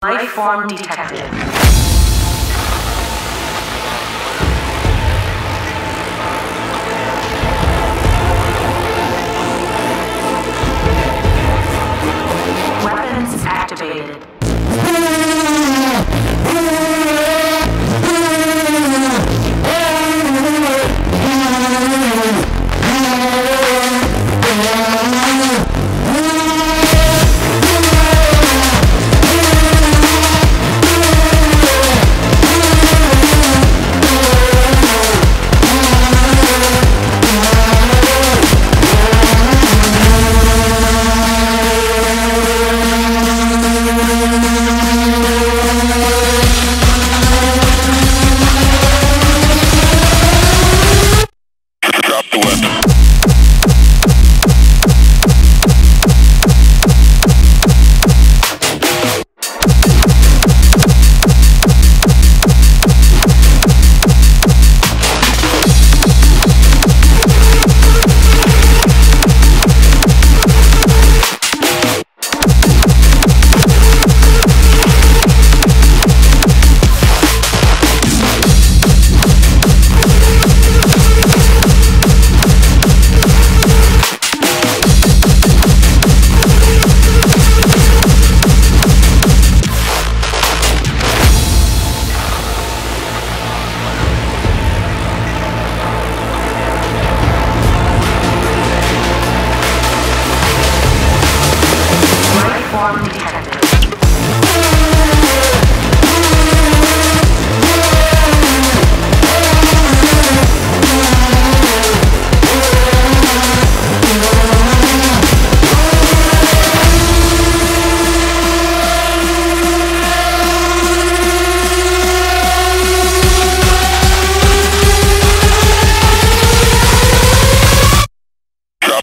Life form detected. Drop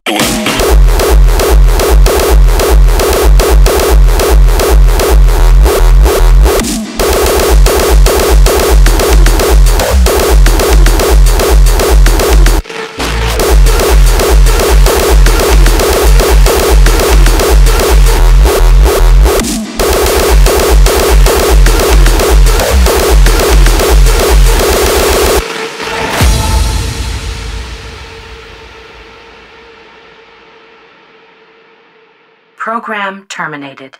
the weapon. Program terminated.